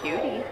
cutie.